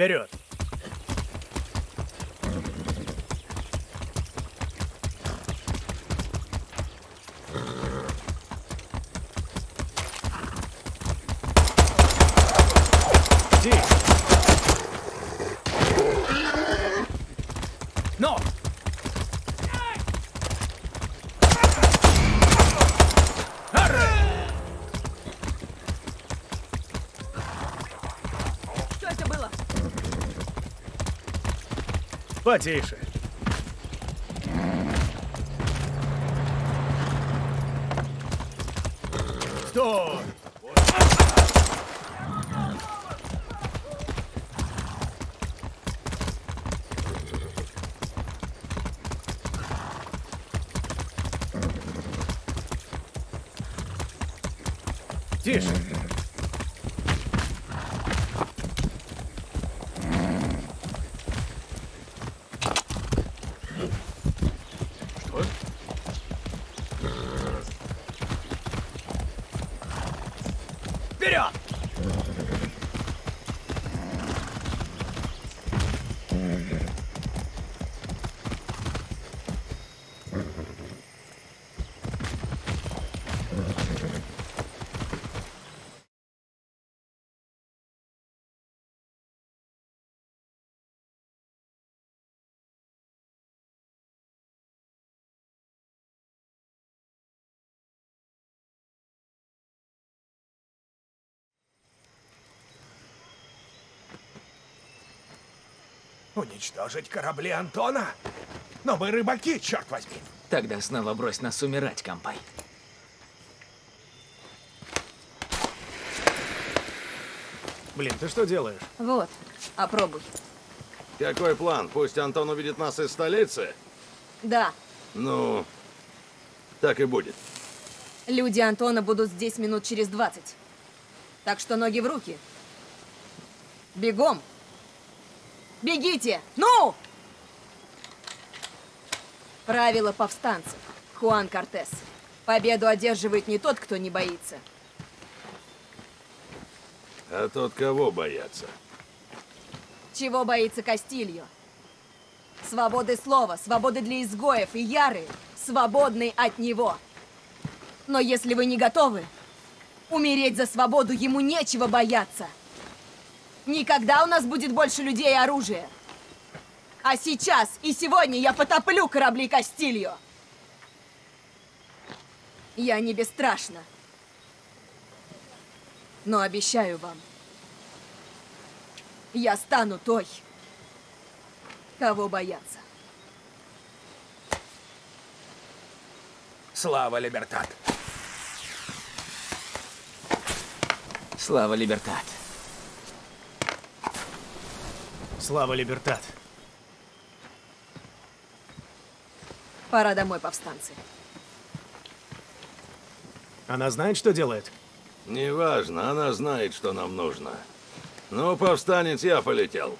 Вперед! Тише! Но! Что это было? Потише. Стой! Тише. Что? Вперед! Уничтожить корабли Антона? Но мы рыбаки, черт возьми. Тогда снова брось нас умирать, компай. Блин, ты что делаешь? Вот, опробуй. Какой план? Пусть Антон увидит нас из столицы? Да, Ну, так и будет. люди Антона будут здесь минут через 20. Так что ноги в руки. Бегом! Бегите! Ну! Правило повстанцев. Хуан Кортес. Победу одерживает не тот, кто не боится. А тот кого боятся? Чего боится Кастильо? Свободы слова, свободы для изгоев и Яры, свободный от него. Но если вы не готовы, умереть за свободу ему нечего бояться. Никогда у нас будет больше людей и оружия. А сейчас и сегодня я потоплю корабли Кастильо. Я не бесстрашна. Но обещаю вам, я стану той, кого боятся. Слава Либертат. Слава Либертат. Слава Либертат. Пора домой, повстанцы. Она знает, что делает? Неважно, она знает, что нам нужно. Ну, повстанец, я полетел.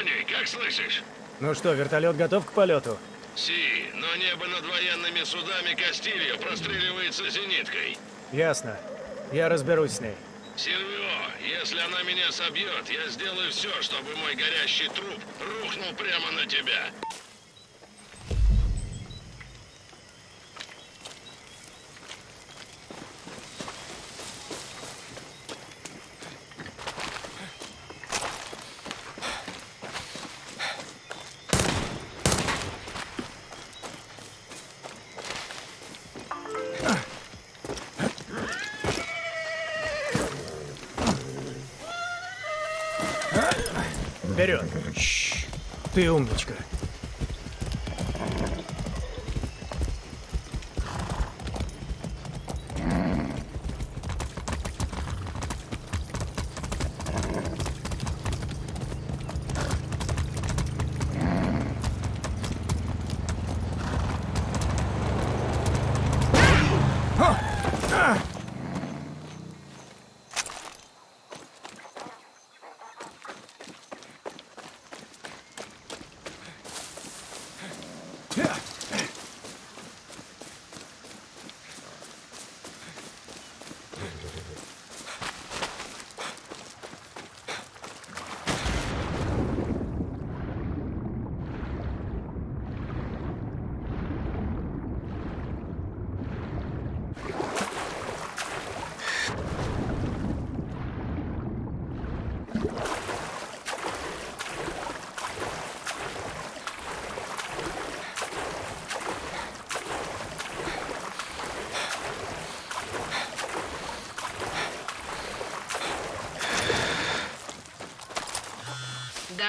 Дани, как слышишь? Ну что, вертолет готов к полету? Си, но небо над военными судами Кастильо простреливается зениткой. Ясно. Я разберусь с ней. Сильвио, если она меня собьет, я сделаю все, чтобы мой горящий труп рухнул прямо на тебя. Ты умничка.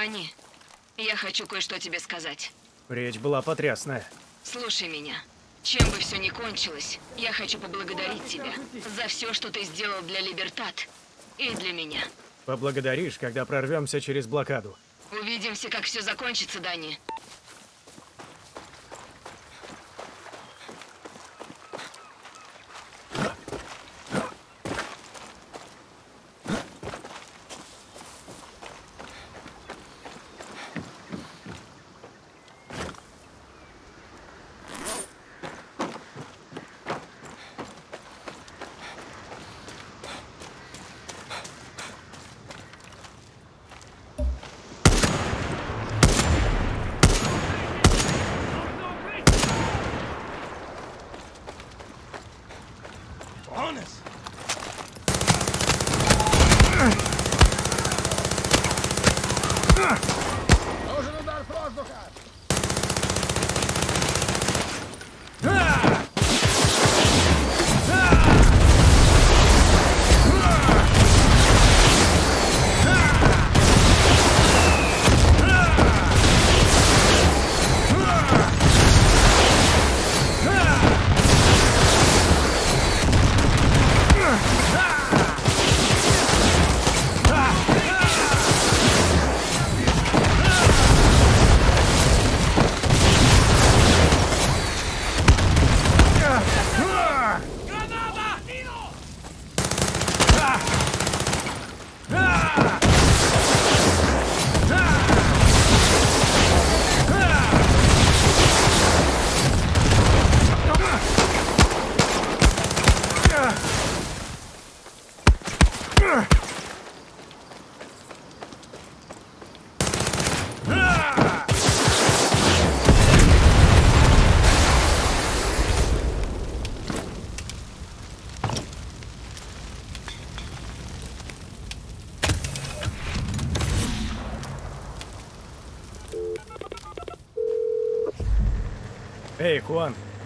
Дани, я хочу кое-что тебе сказать. Речь была потрясная. Слушай меня. Чем бы все ни кончилось, я хочу поблагодарить тебя за все, что ты сделал для Либертат и для меня. Поблагодаришь, когда прорвемся через блокаду. Увидимся, как все закончится, Дани.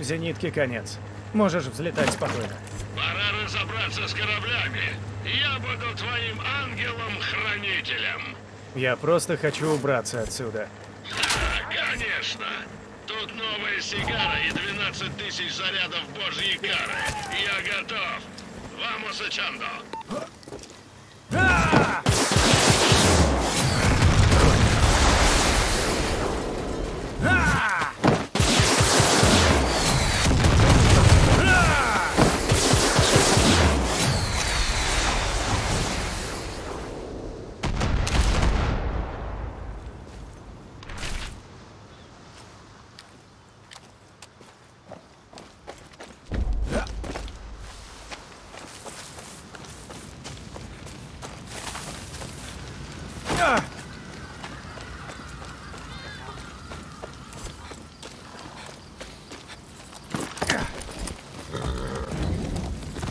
Хуан, зенитки конец. Можешь взлетать спокойно. Пора разобраться с кораблями. Я буду твоим ангелом-хранителем. Я просто хочу убраться отсюда. Да, конечно. Тут новая сигара и 12 тысяч зарядов божьей кары. Я готов. Vamos echando. А!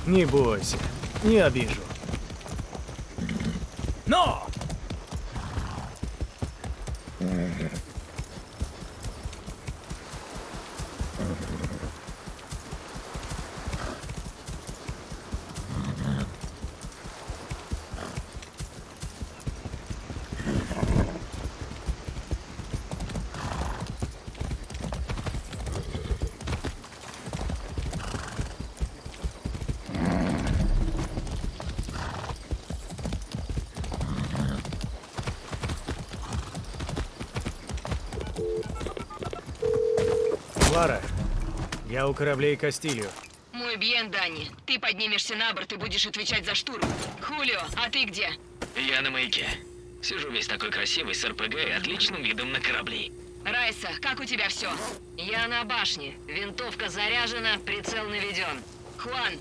Не бойся, не обижу. Но! Лара, я у кораблей Кастилью. Мой бьен, Дани. Ты поднимешься на борт и будешь отвечать за штурм. Хулио, а ты где? Я на маяке. Сижу весь такой красивый с РПГ и отличным видом на корабли. Райса, как у тебя все? Я на башне. Винтовка заряжена, прицел наведен. Хуан,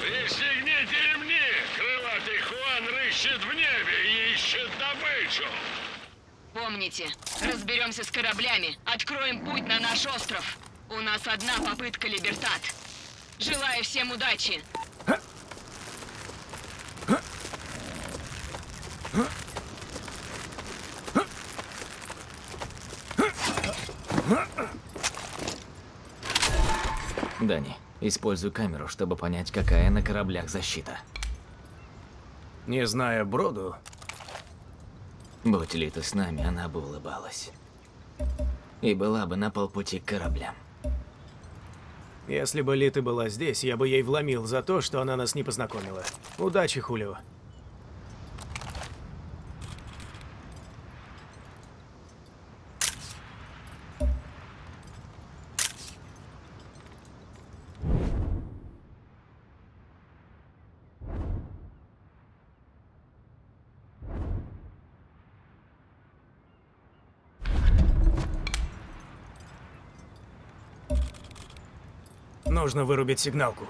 Пристегните ремни! Крылатый Хуан рыщет в небе и ищет добычу! помните, разберемся с кораблями, откроем путь на наш остров. У нас одна попытка, Либертат. Желаю всем удачи. Дани, используй камеру, чтобы понять, какая на кораблях защита. Не зная Броду, Будь ли ты с нами, она бы улыбалась. И была бы на полпути к кораблям. Если бы Литы была здесь, я бы ей вломил за то, что она нас не познакомила. Удачи, Хулио. Нужно вырубить сигналку.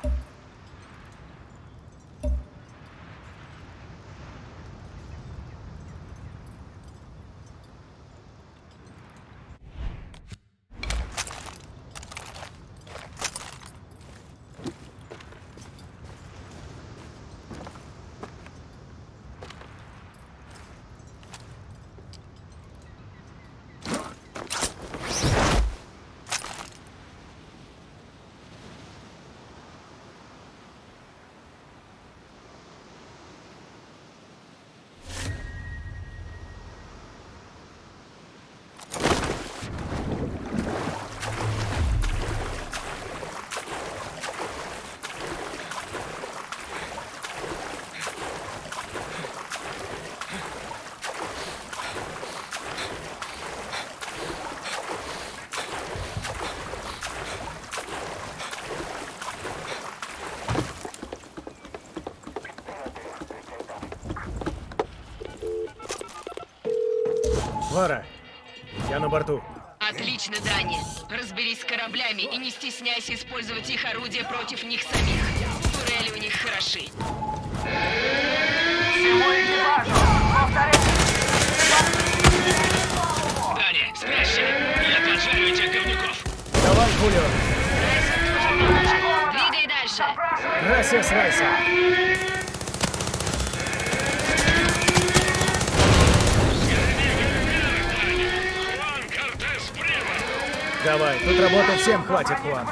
Лара, я на борту. Отлично, Дани. Разберись с кораблями и не стесняйся использовать их орудия против них самих. Турели у них хороши. Дани, спрячься! Я поджарю этих говнюков! Давай, Хулио. Двигай дальше. Грасиас Райса. Давай, тут работы всем хватит, Хуан.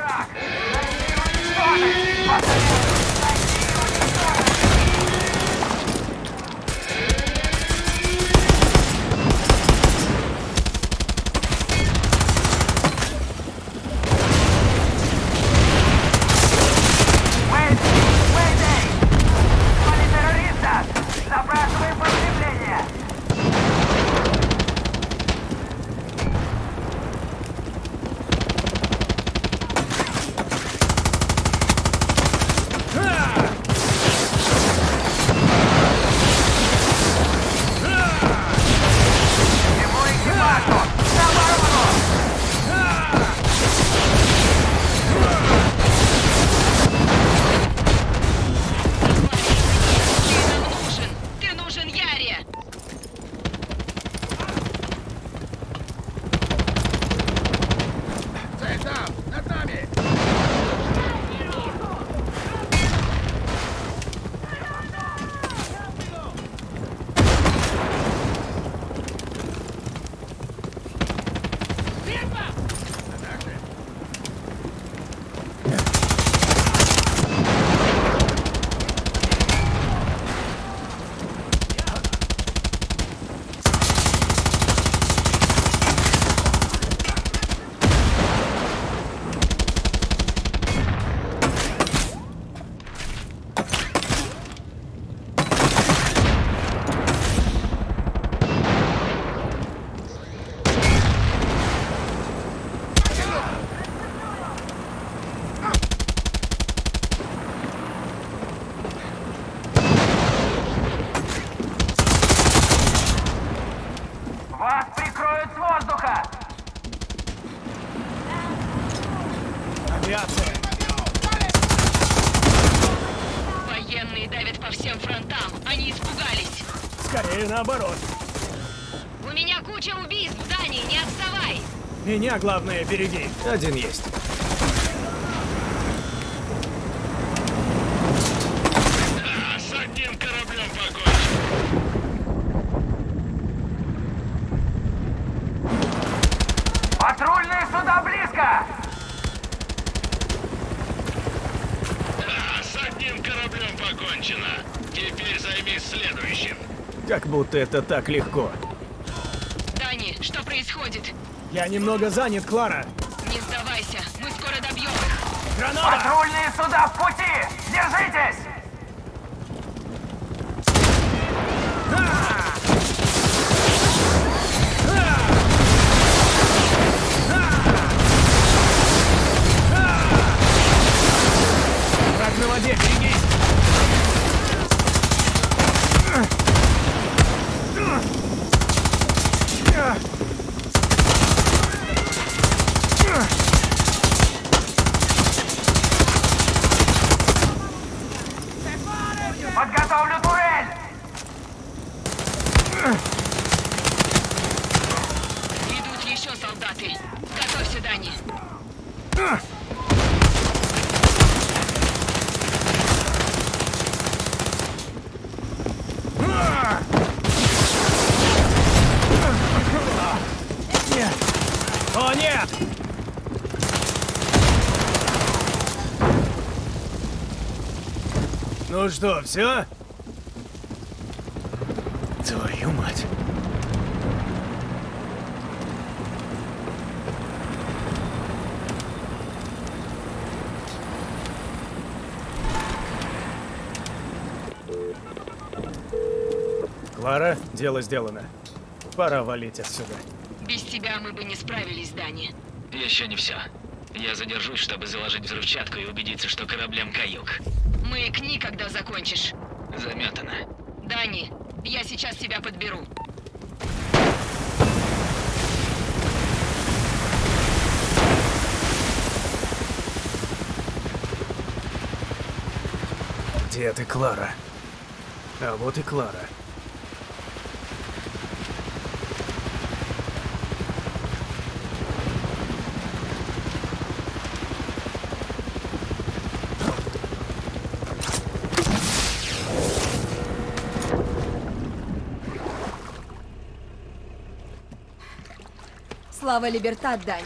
Теперь займись следующим. Как будто это так легко. Дани, что происходит? Я немного занят, Клара. Не сдавайся, мы скоро добьем их. Граната! Патрульные суда в пути! Держитесь! Солдаты. Готовься, Дани. О, нет! Ну что, все? Дело сделано. Пора валить отсюда. Без тебя мы бы не справились, Дани. Еще не все. Я задержусь, чтобы заложить взрывчатку и убедиться, что кораблям каюк. Маякни, когда закончишь. Заметано. Дани, я сейчас тебя подберу. Где ты, Клара? А вот и Клара. Слава Либертат, Дани.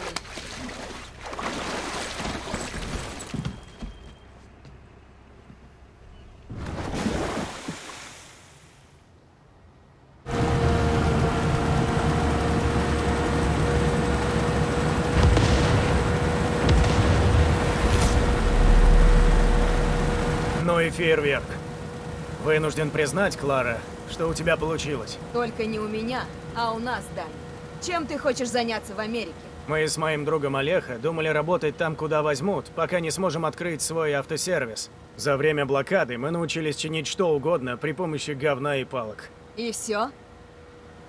Ну и фейерверк. Вынужден признать, Клара, что у тебя получилось. Только не у меня, а у нас, Дани. Чем ты хочешь заняться в Америке? Мы с моим другом Олеха думали работать там, куда возьмут, пока не сможем открыть свой автосервис. За время блокады мы научились чинить что угодно при помощи говна и палок. И все?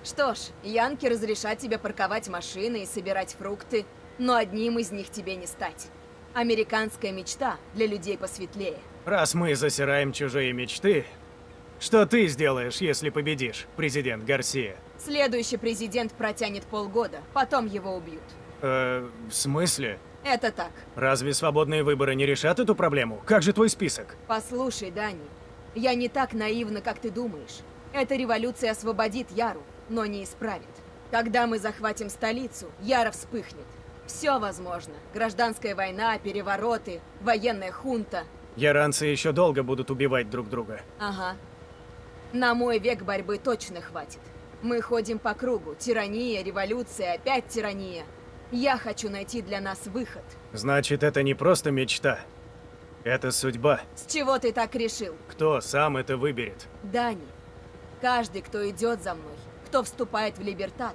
Что ж, Янки разрешат тебе парковать машины и собирать фрукты, но одним из них тебе не стать. Американская мечта для людей посветлее. Раз мы засираем чужие мечты, что ты сделаешь, если победишь, президент Гарсия? Следующий президент протянет полгода, потом его убьют. Э, в смысле? Это так. Разве свободные выборы не решат эту проблему? Как же твой список? Послушай, Дани, я не так наивна, как ты думаешь. Эта революция освободит Яру, но не исправит. Когда мы захватим столицу, Яра вспыхнет. Все возможно. Гражданская война, перевороты, военная хунта. Яранцы еще долго будут убивать друг друга. Ага. На мой век борьбы точно хватит. Мы ходим по кругу. Тирания, революция, опять тирания. Я хочу найти для нас выход. Значит, это не просто мечта. Это судьба. С чего ты так решил? Кто сам это выберет? Дани, каждый, кто идет за мной, кто вступает в Либертат,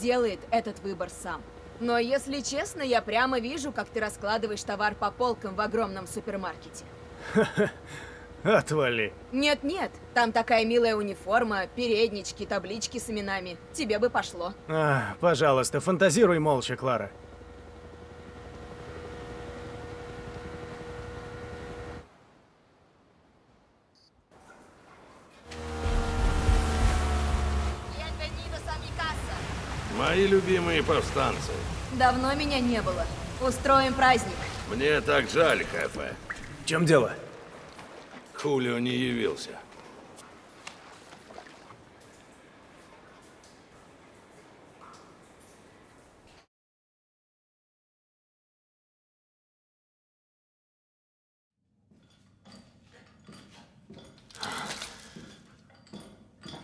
делает этот выбор сам. Но если честно, я прямо вижу, как ты раскладываешь товар по полкам в огромном супермаркете. Отвали. Нет-нет, там такая милая униформа, переднички, таблички с именами. Тебе бы пошло. А, пожалуйста, фантазируй молча, Клара. Мои любимые повстанцы. Давно меня не было. Устроим праздник. Мне так жаль, Хэфе. В чем дело? Хулио не явился.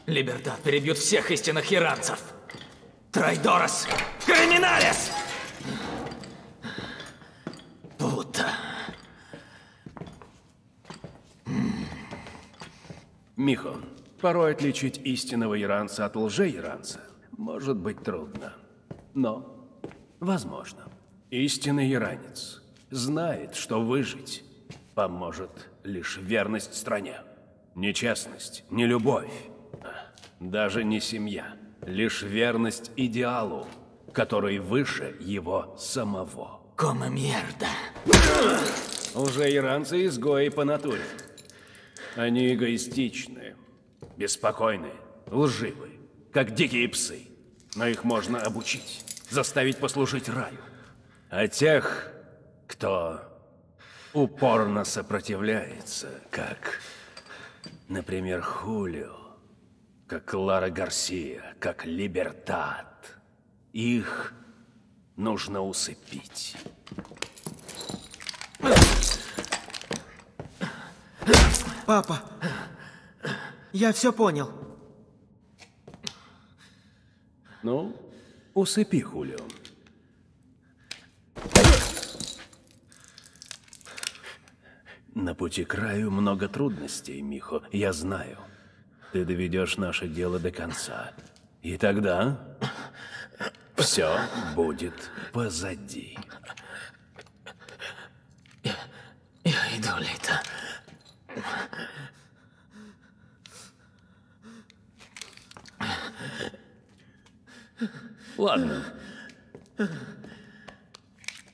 Либертат перебьют всех истинных иранцев. Трайдорос! Криминалес! Михо, порой отличить истинного иранца от лже-иранца может быть трудно. Но возможно. Истинный иранец знает, что выжить поможет лишь верность стране. Не честность, не любовь, а даже не семья. Лишь верность идеалу, который выше его самого. Кома мерда. Лже-иранцы изгои по натуре. Они эгоистичны, беспокойны, лживы, как дикие псы. Но их можно обучить, заставить послужить раю. А тех, кто упорно сопротивляется, как, например, Хулио, как Лара Гарсия, как Либертат, их нужно усыпить. Папа, я все понял. Ну, усыпи Хулио. На пути к краю много трудностей, Михо, я знаю. Ты доведешь наше дело до конца. И тогда все будет позади. Я иду, Лита. Ладно.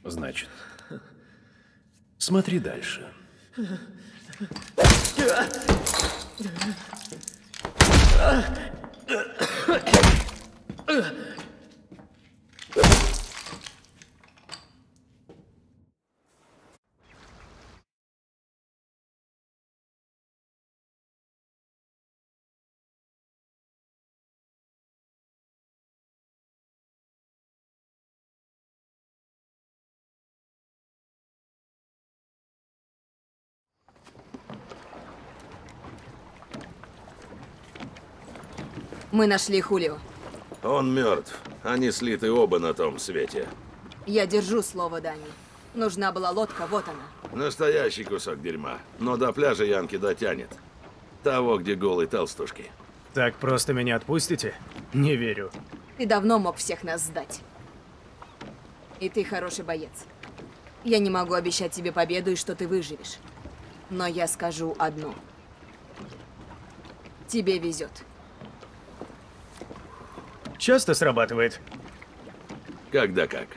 Значит, смотри дальше. Мы нашли Хулио. Он мертв. Они слиты оба на том свете. Я держу слово Дани. Нужна была лодка, вот она. Настоящий кусок дерьма. Но до пляжа Янки дотянет. Того, где голые толстушки. Так просто меня отпустите? Не верю. Ты давно мог всех нас сдать. И ты хороший боец. Я не могу обещать тебе победу и что ты выживешь. Но я скажу одно. Тебе везет. Часто срабатывает. Когда как.